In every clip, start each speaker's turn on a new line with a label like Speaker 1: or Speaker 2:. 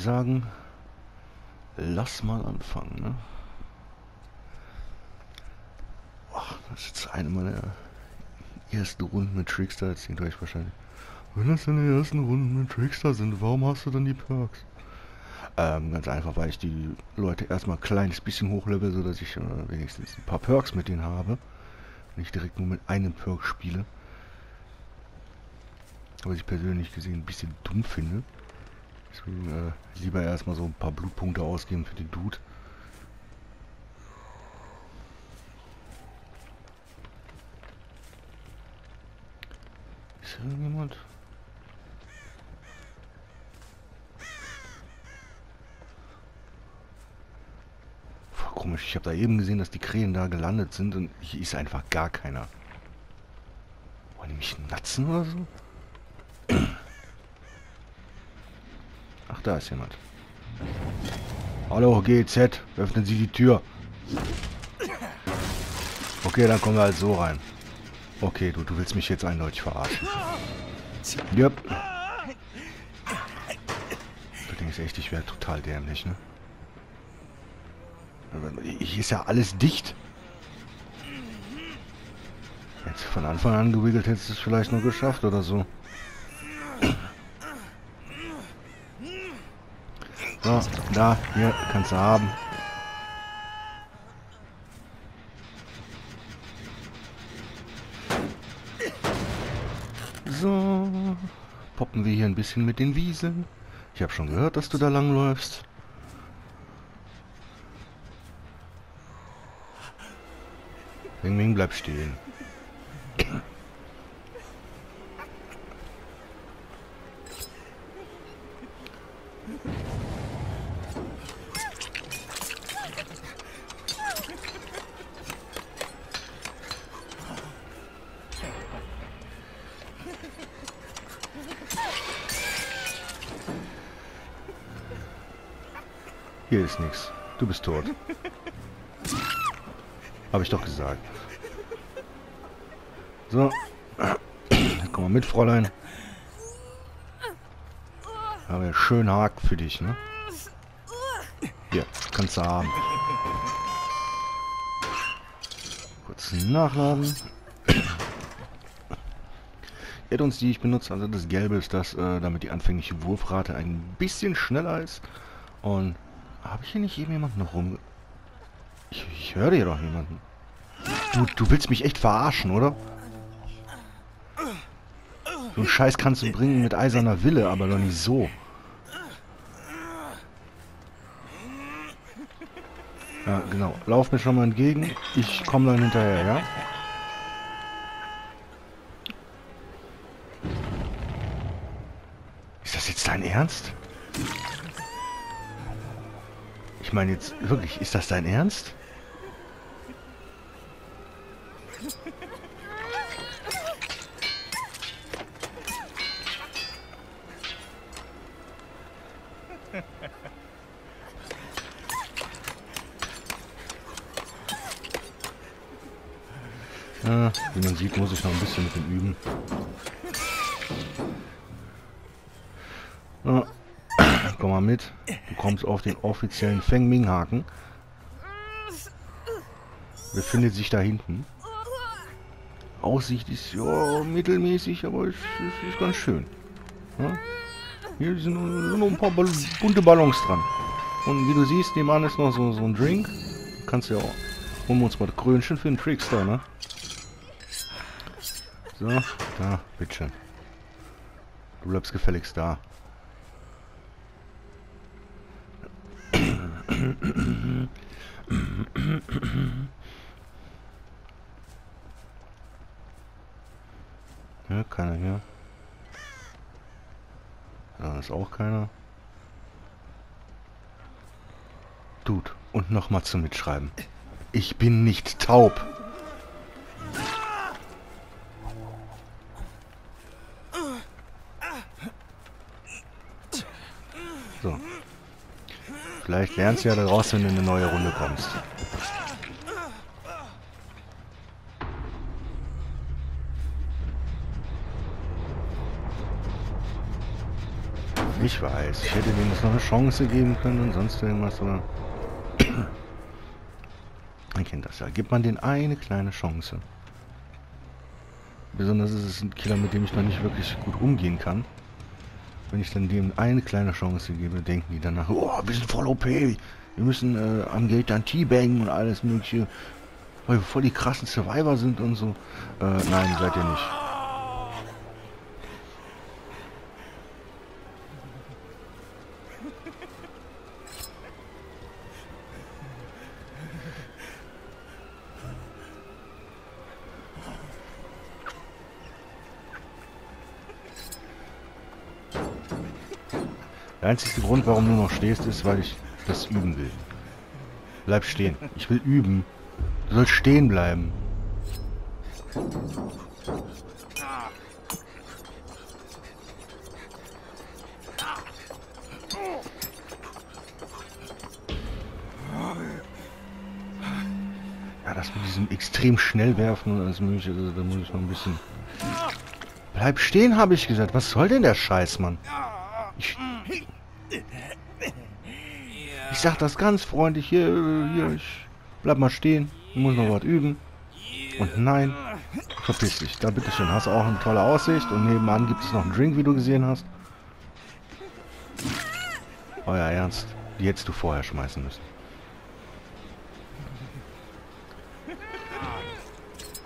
Speaker 1: Ich sagen, lass mal anfangen, ne? Ach, das ist jetzt eine meiner ersten Runden mit Trickster. Jetzt denkt euch wahrscheinlich, wenn das deine ersten Runden mit Trickster sind, warum hast du dann die Perks? Ähm, ganz einfach, weil ich die Leute erstmal ein kleines bisschen hochlevel, sodass ich äh, wenigstens ein paar Perks mit denen habe. Nicht direkt nur mit einem Perk spiele. Was ich persönlich gesehen ein bisschen dumm finde. Deswegen äh, lieber erstmal so ein paar Blutpunkte ausgeben für den Dude. Ist hier irgendjemand? Voll komisch. Ich habe da eben gesehen, dass die Krähen da gelandet sind und hier ist einfach gar keiner. Wollen die mich natzen oder so? Ach, da ist jemand. Hallo, GZ, öffnen Sie die Tür. Okay, dann kommen wir halt so rein. Okay, du, du willst mich jetzt eindeutig verarschen. Yep. Du denkst echt, ich wäre total dämlich, ne? Hier ist ja alles dicht. Jetzt von Anfang an gewickelt hättest du es vielleicht nur geschafft oder so. So, da, hier, kannst du haben. So, poppen wir hier ein bisschen mit den Wieseln. Ich habe schon gehört, dass du da langläufst. Wing Wing, bleib stehen. Hier ist bist tot. Habe ich doch gesagt. So. Komm mal mit, Fräulein. Haben wir schön Haken für dich, ne? Hier, kannst du haben. Kurz nachladen. Add-ons, die ich benutze, also das Gelbe ist das, äh, damit die anfängliche Wurfrate ein bisschen schneller ist. Und habe ich hier nicht eben jemanden rum... Ich, ich höre hier doch jemanden. Du, du willst mich echt verarschen, oder? So einen Scheiß kannst du bringen mit eiserner Wille, aber doch nicht so. Ja, genau. Lauf mir schon mal entgegen. Ich komme dann hinterher, ja? Ist das jetzt dein Ernst? Ich meine jetzt wirklich, ist das dein Ernst? Ja, wie man sieht, muss ich noch ein bisschen mit dem üben. Ja. Komm mal mit. Du kommst auf den offiziellen Feng Ming Haken. Befindet sich da hinten. Aussicht ist ja mittelmäßig, aber es ist, ist, ganz schön. Ja? Hier sind noch ein paar Ball bunte Ballons dran. Und wie du siehst, nebenan ist noch so, so ein Drink. Kannst ja auch. Holen wir uns mal Krönchen für den Trickster, ne? So, da, bitteschön. Du bleibst gefälligst da. Ja, keiner hier. Da ist auch keiner. Dude, und nochmal zum Mitschreiben. Ich bin nicht taub. Vielleicht lernst du ja daraus, wenn du in eine neue Runde kommst. Ich weiß, ich hätte denen jetzt noch eine Chance geben können und sonst irgendwas, aber... Man kennt das ja. Gibt man denen eine kleine Chance. Besonders ist es ein Killer, mit dem ich noch nicht wirklich gut umgehen kann. Wenn ich dann dem eine kleine Chance gebe, denken die danach, oh, wir sind voll OP. Wir müssen äh, am Gate dann Teabaggen und alles mögliche. Weil wir voll die krassen Survivor sind und so. Äh, nein, seid ihr nicht. Einzige Grund, warum du noch stehst, ist, weil ich das üben will. Bleib stehen. Ich will üben. Du sollst stehen bleiben. Ja, das mit diesem extrem schnell werfen und alles mögliche, also, da muss ich noch ein bisschen... Bleib stehen, habe ich gesagt. Was soll denn der Scheiß, Mann? Ich, ich sag das ganz freundlich. Hier, hier, ich bleib mal stehen. Muss noch was üben. Und nein, verpiss dich. Da bitteschön. Hast auch eine tolle Aussicht. Und nebenan gibt es noch einen Drink, wie du gesehen hast. Euer Ernst. Die hättest du vorher schmeißen müssen.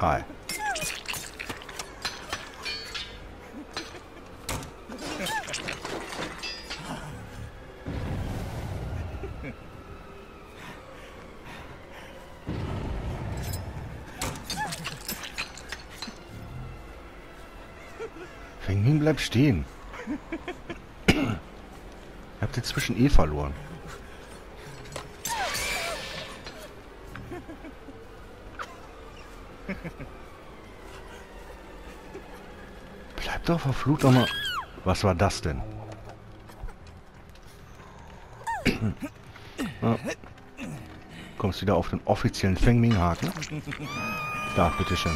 Speaker 1: Hi. Fengmin bleibt stehen. Ihr habt jetzt zwischen eh verloren. Bleibt doch verflucht doch mal. Was war das denn? ja. Kommst wieder auf den offiziellen Fengming-Haken. Da, bitteschön.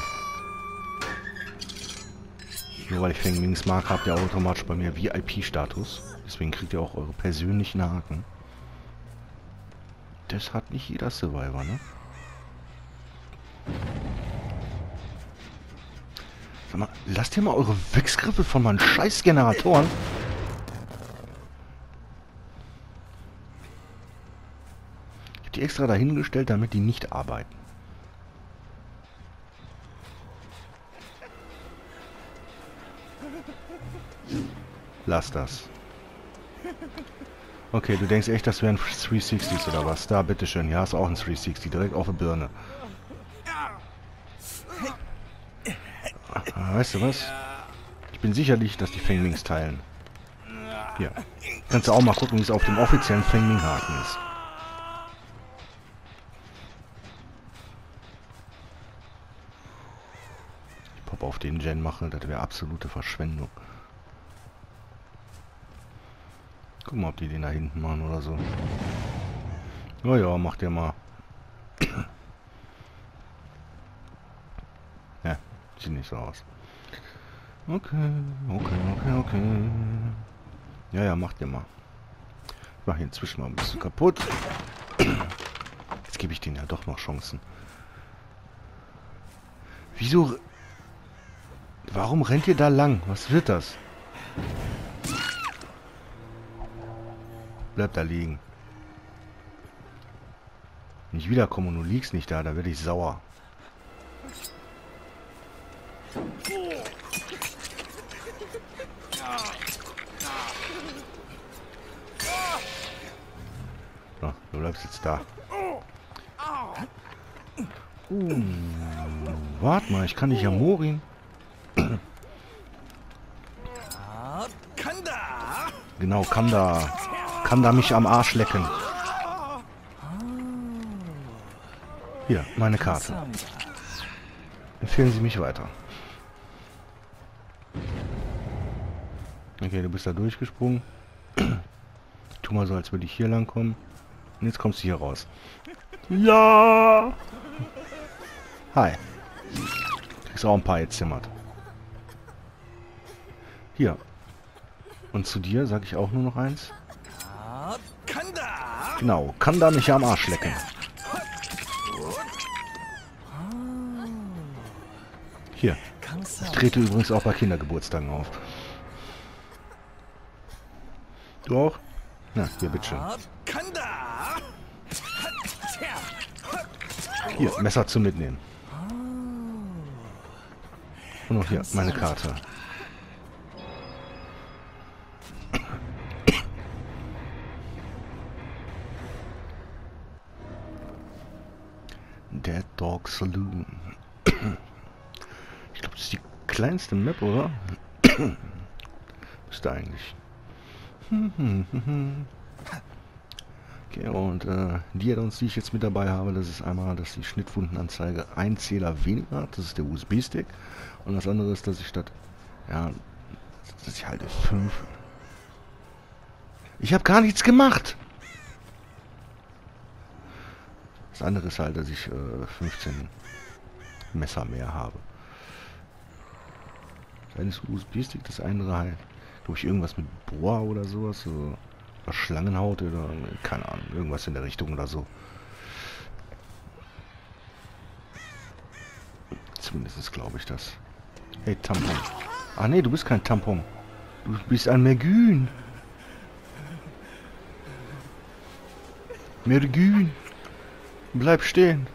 Speaker 1: Nur weil ich Fengmings mag, habt ihr automatisch bei mir VIP-Status. Deswegen kriegt ihr auch eure persönlichen Haken. Das hat nicht jeder Survivor, ne? Sag mal, lasst ihr mal eure Wichsgriffe von meinen scheiß Generatoren. Ich hab die extra dahingestellt, damit die nicht arbeiten. Lass das. Okay, du denkst echt, das wären 360s oder was? Da, bitteschön. Ja, ist auch ein 360. Direkt auf der Birne. Weißt du was? Ich bin sicherlich, dass die Fenglings teilen. Hier. Kannst du auch mal gucken, wie es auf dem offiziellen Fengling-Haken ist. Ich pop auf den Gen mache, das wäre absolute Verschwendung. Guck mal, ob die den da hinten machen oder so. Naja, ja, macht ihr mal. ja, sieht nicht so aus. Okay, okay, okay, okay. Ja, ja, macht ihr mal. Ich mache inzwischen mal ein bisschen kaputt. Jetzt gebe ich denen ja doch noch Chancen. Wieso... Warum rennt ihr da lang? Was wird das? Bleib da liegen. Wenn ich wiederkomme und du liegst nicht da, da werde ich sauer. So, du bleibst jetzt da. Uh, warte mal, ich kann dich ja morin. Genau, kann da kann da mich am Arsch lecken. Hier, meine Karte. Empfehlen Sie mich weiter. Okay, du bist da durchgesprungen. Tu mal so, als würde ich hier lang kommen. Und jetzt kommst du hier raus. Ja! Hi. Kriegst auch ein paar gezimmert. Hier. Und zu dir sage ich auch nur noch eins. Genau, kann da mich am Arsch lecken. Hier. Ich trete übrigens auch bei Kindergeburtstagen auf. Du auch? Na, hier, bitteschön. Hier, Messer zum Mitnehmen. Und noch hier, meine Karte. Dog Saloon. Ich glaube, das ist die kleinste Map, oder? Müsste eigentlich. Okay, und äh, die Add-ons, die ich jetzt mit dabei habe, das ist einmal, dass die Schnittwundenanzeige ein Zähler weniger hat. Das ist der USB-Stick. Und das andere ist, dass ich statt, ja, dass ich halt fünf. Ich habe gar nichts gemacht. Das andere ist halt, dass ich äh, 15 Messer mehr habe. Das eine ist USB-Stick, das andere halt, glaube ich, irgendwas mit Bohr oder sowas, so was Schlangenhaut oder keine Ahnung, irgendwas in der Richtung oder so. Zumindest glaube ich das. Hey, Tampon. Ah nee, du bist kein Tampon. Du bist ein Mergün. Mergün. Bleib stehen.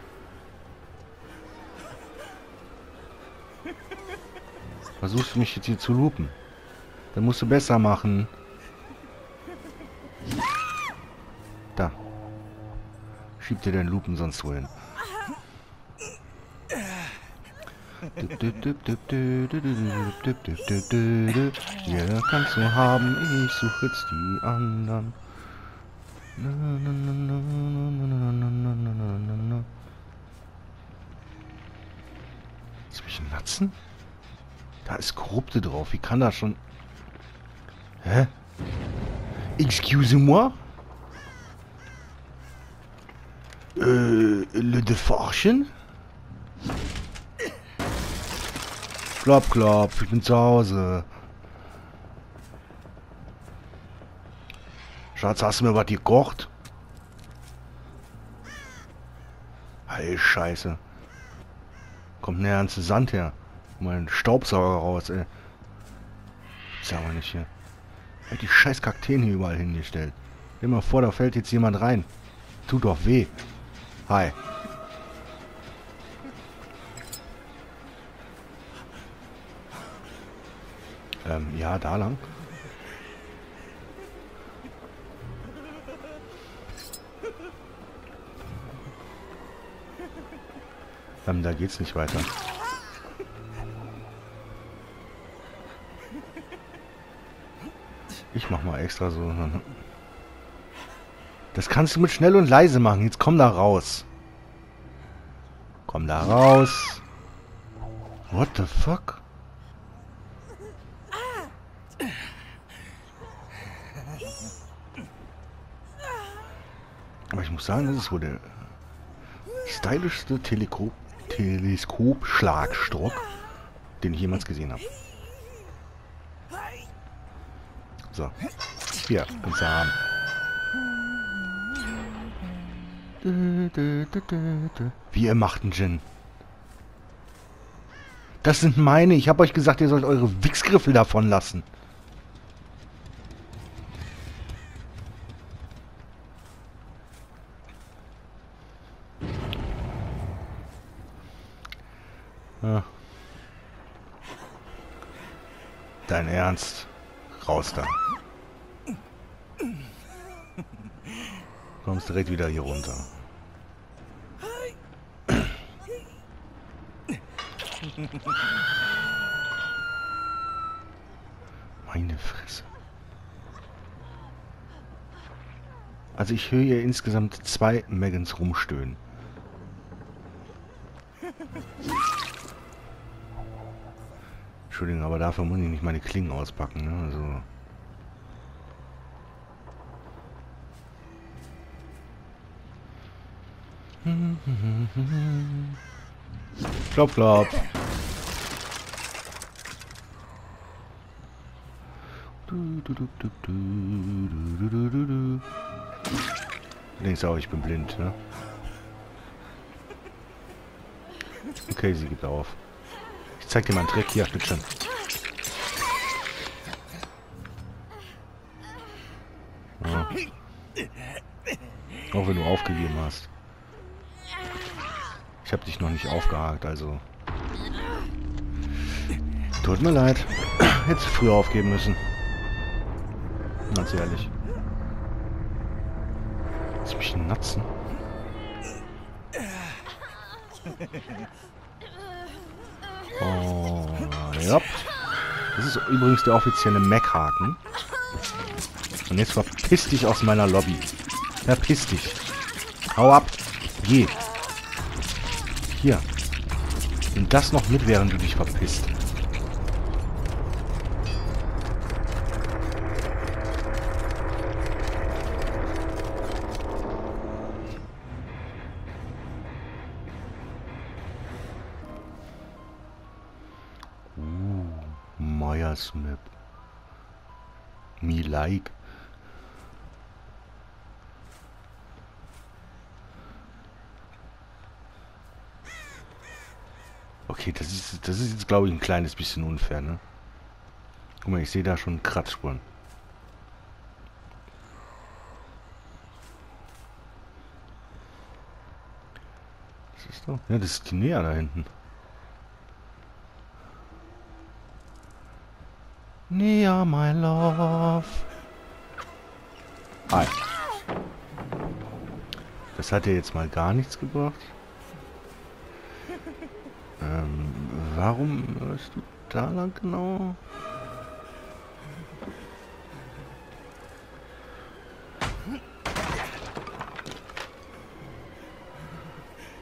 Speaker 1: Versuchst du mich jetzt hier zu lupen? Dann musst du besser machen. Da. Schieb dir deinen Lupen sonst wohin. Jeder kannst du haben, ich suche jetzt die anderen. Jetzt hab ich Natzen? Da ist Korrupte drauf. Wie kann das schon... Hä? Excusez-moi? Äh, le Deforchen? Klopp, klopp, ich bin zu Hause. Schatz, hast du mir was gekocht? Hey, Scheiße. Kommt näher ans Sand her. Mein Staubsauger raus, ey. Ist ja aber nicht hier. Er hat die scheiß Kakteen hier überall hingestellt. Stell mal vor, da fällt jetzt jemand rein. Tut doch weh. Hi. Ähm, ja, da lang. Ähm, da geht's nicht weiter. Ich mach mal extra so. Das kannst du mit schnell und leise machen. Jetzt komm da raus. Komm da raus. What the fuck? Aber ich muss sagen, das ist wohl der stylischste Teleko Teleskop-Schlagstock, den ich jemals gesehen habe. So. Hier, kannst du. Wie ihr macht einen Gin. Das sind meine. Ich habe euch gesagt, ihr sollt eure Wichsgriffel davon lassen. Ja. Dein Ernst? Raus da. Kommst direkt wieder hier runter. Meine Fresse. Also ich höre hier insgesamt zwei Megans rumstöhnen. Entschuldigung, aber dafür muss ich nicht meine Klingen auspacken, ne? Also. klopp, klopf. Links auch, ich bin blind, ne? Okay, sie gibt auf. Zeig dir mal einen Trick. Hier, schön. Ja. Auch wenn du aufgegeben hast. Ich habe dich noch nicht aufgehakt, also... Tut mir leid. Hättest du früher aufgeben müssen. Ganz ehrlich. Lass mich natzen. Oh, ja. Das ist übrigens der offizielle Mac-Haken. Und jetzt verpiss dich aus meiner Lobby. Verpiss dich. Hau ab. Geh. Hier. Und das noch mit, während du dich verpisst. Myers Map. Me like. Okay, das ist, das ist jetzt, glaube ich, ein kleines bisschen unfair, ne? Guck mal, ich sehe da schon Kratzspuren. Was ist da? Ja, das ist die Näher da hinten. Nia, my love. Hi. Das hat dir jetzt mal gar nichts gebracht. Ähm, warum bist du da lang genau?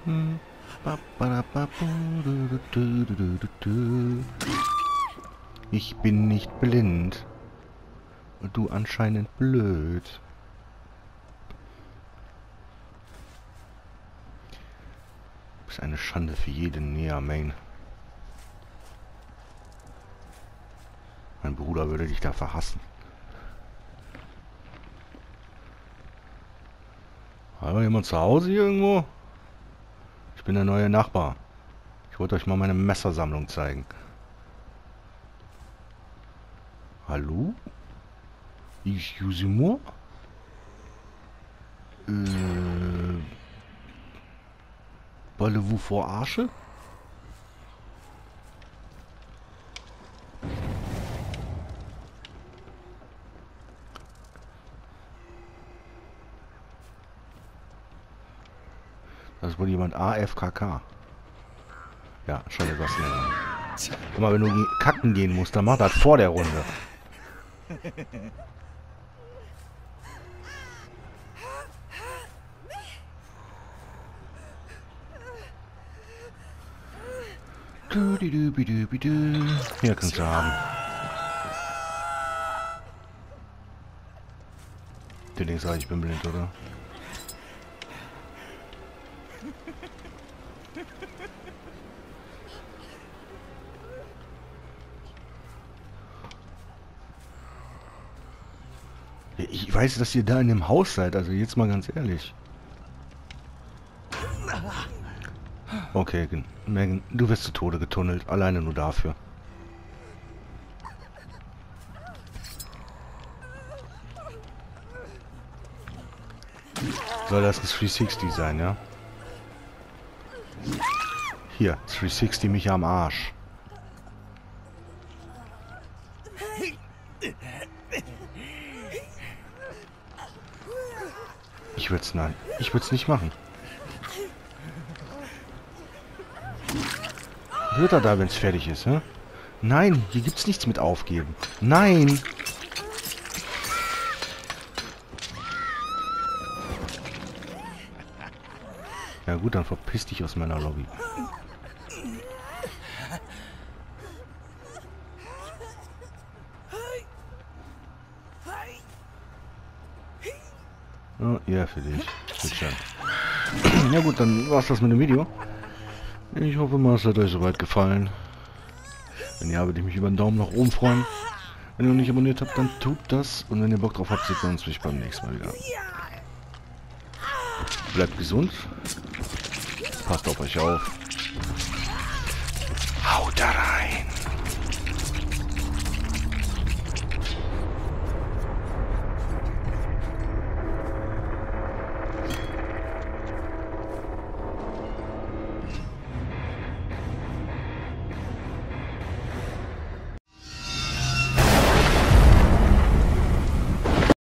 Speaker 1: Hm. Ich bin nicht blind. Und du anscheinend blöd. Du bist eine Schande für jeden Nea Main. Mein Bruder würde dich da verhassen. Hallo, jemand zu Hause hier irgendwo? Ich bin der neue Nachbar. Ich wollte euch mal meine Messersammlung zeigen. Hallo? Excusez-moi? Äh... Parlez-vous verarsche? Das ist wohl jemand AFKK. Ja, schon etwas länger. Mal, wenn du kacken gehen musst, dann mach das vor der Runde. Du, di, du, bi, du, bi, du. Hier kannst du haben. Du denkst, ich bin blind, oder? Ich weiß, dass ihr da in dem Haus seid, also jetzt mal ganz ehrlich. Okay, Megan, du wirst zu Tode getunnelt, alleine nur dafür. Soll das ein 360 sein, ja? Hier, 360 mich am Arsch. Ich würde es nein. Ich es nicht machen. Wird er da, wenn es fertig ist, hä? Nein, hier gibt's nichts mit aufgeben. Nein! Ja gut, dann verpiss dich aus meiner Lobby. für dich. Ja gut, dann war's das mit dem Video. Ich hoffe mal, es hat euch soweit gefallen. Wenn ja, würde ich mich über einen Daumen nach oben freuen. Wenn ihr noch nicht abonniert habt, dann tut das. Und wenn ihr Bock drauf habt, seht ihr uns mich beim nächsten Mal wieder. Bleibt gesund. Passt auf euch auf. Haut da rein.